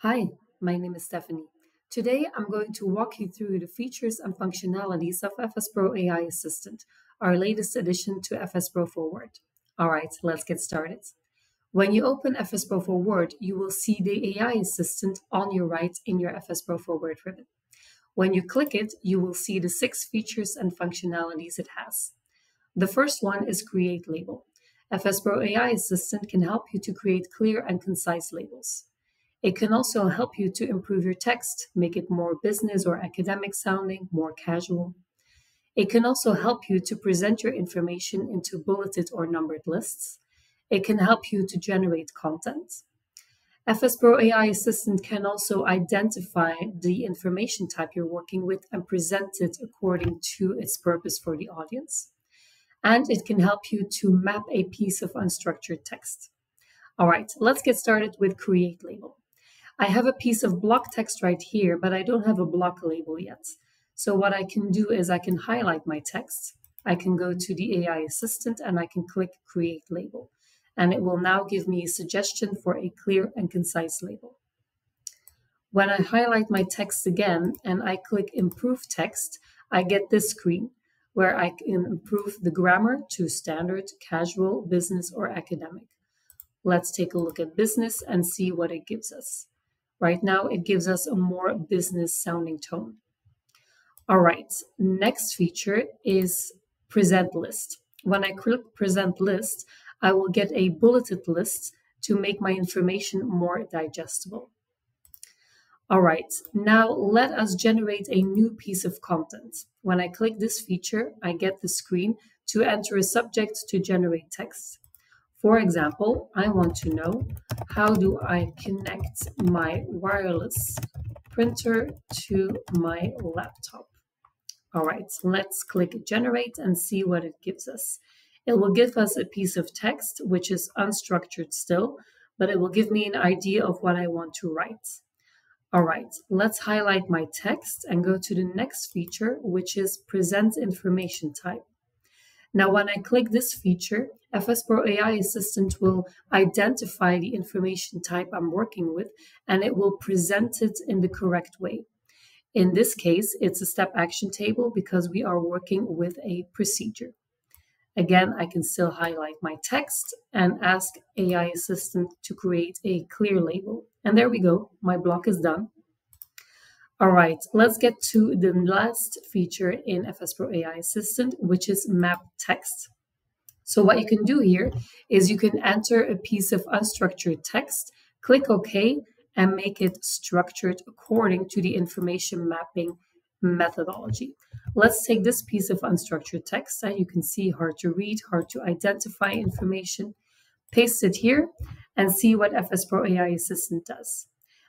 Hi, my name is Stephanie. Today I'm going to walk you through the features and functionalities of FS Pro AI Assistant, our latest addition to FS Pro for Word. All right, let's get started. When you open FS Pro for Word, you will see the AI Assistant on your right in your FS Pro for Word ribbon. When you click it, you will see the six features and functionalities it has. The first one is Create Label. FS Pro AI Assistant can help you to create clear and concise labels. It can also help you to improve your text, make it more business or academic sounding, more casual. It can also help you to present your information into bulleted or numbered lists. It can help you to generate content. FS Pro AI Assistant can also identify the information type you're working with and present it according to its purpose for the audience. And it can help you to map a piece of unstructured text. All right, let's get started with Create Label. I have a piece of block text right here, but I don't have a block label yet. So what I can do is I can highlight my text. I can go to the AI assistant and I can click create label. And it will now give me a suggestion for a clear and concise label. When I highlight my text again and I click improve text, I get this screen where I can improve the grammar to standard, casual, business, or academic. Let's take a look at business and see what it gives us. Right now, it gives us a more business sounding tone. All right, next feature is present list. When I click present list, I will get a bulleted list to make my information more digestible. All right, now let us generate a new piece of content. When I click this feature, I get the screen to enter a subject to generate text. For example, I want to know how do I connect my wireless printer to my laptop. All right, let's click generate and see what it gives us. It will give us a piece of text, which is unstructured still, but it will give me an idea of what I want to write. All right, let's highlight my text and go to the next feature, which is present information type. Now, when I click this feature, FS Pro AI Assistant will identify the information type I'm working with and it will present it in the correct way. In this case, it's a step action table because we are working with a procedure. Again, I can still highlight my text and ask AI Assistant to create a clear label. And there we go, my block is done. All right, let's get to the last feature in FS Pro AI Assistant, which is map text. So what you can do here is you can enter a piece of unstructured text, click OK, and make it structured according to the information mapping methodology. Let's take this piece of unstructured text that you can see hard to read, hard to identify information, paste it here, and see what FS Pro AI Assistant does.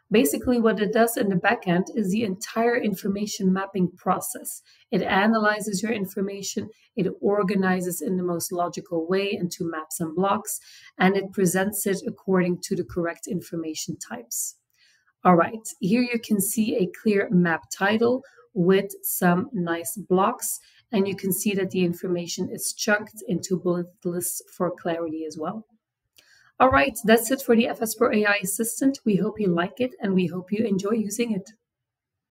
Basically, what it does in the backend is the entire information mapping process. It analyzes your information, it organizes in the most logical way into maps and blocks, and it presents it according to the correct information types. All right, here you can see a clear map title with some nice blocks, and you can see that the information is chunked into bullet lists for clarity as well. All right, that's it for the FS Pro AI Assistant. We hope you like it and we hope you enjoy using it.